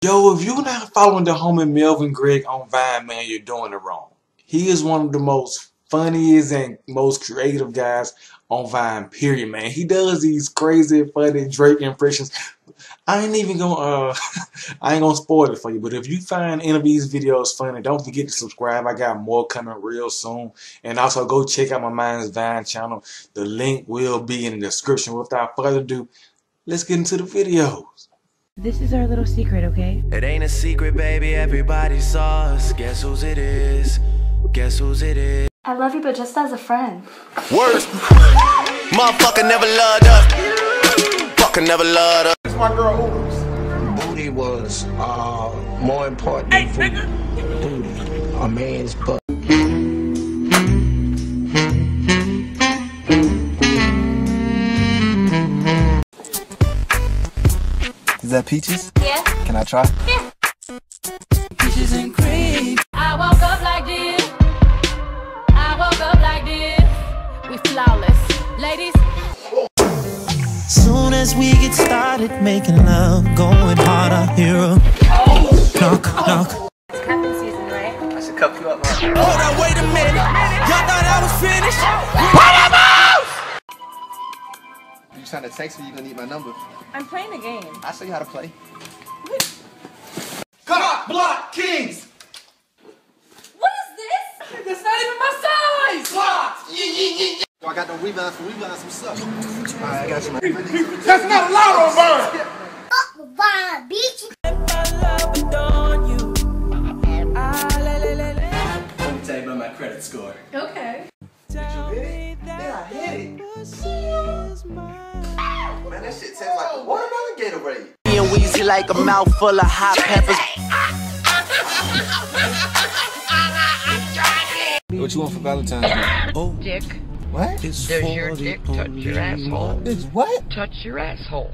Yo, if you're not following the homie Melvin Gregg on Vine, man, you're doing it wrong. He is one of the most funniest and most creative guys on Vine, period, man. He does these crazy, funny Drake impressions. I ain't even gonna, uh, I ain't gonna spoil it for you, but if you find any of these videos funny, don't forget to subscribe. I got more coming real soon. And also go check out my Mind's Vine channel. The link will be in the description. Without further ado, let's get into the videos. This is our little secret, okay? It ain't a secret, baby. Everybody saw us. Guess whose it is? Guess whose it is? I love you, but just as a friend. Words. Motherfucker never loved us. Fucker never loved us. It's my girl Oodles. Booty was uh, more important than food. Booty, a man's butt. Is that peaches? Yeah. Can I try? Yeah. Peaches and cream. I woke up like this. I woke up like this. We flawless. Ladies, Soon as we get started making love, going hard, I hear a knock, knock. It's cuffing season, right? I should cuff you up, huh? Hold on, wait a minute. Y'all thought I was finished? Oh. You trying to text me? you're gonna need my number. I'm playing a game. I'll show you how to play. Cock block kings. What is this? That's not even my size. Blocks. Yeah, yeah, yeah, yeah. I got no rebounds for rebounds. What's up? Alright, I got you, man. That's not allowed on Vine. Put me tell you about my credit score. Okay. Yeah, I hit it. Man, that shit tastes like a watermelon Gatorade. Me and Weezy like a mouthful of hot peppers. What you want for Valentine's Day? Oh, dick. What? it's Does your dick touch your asshole? It's what? Touch your asshole.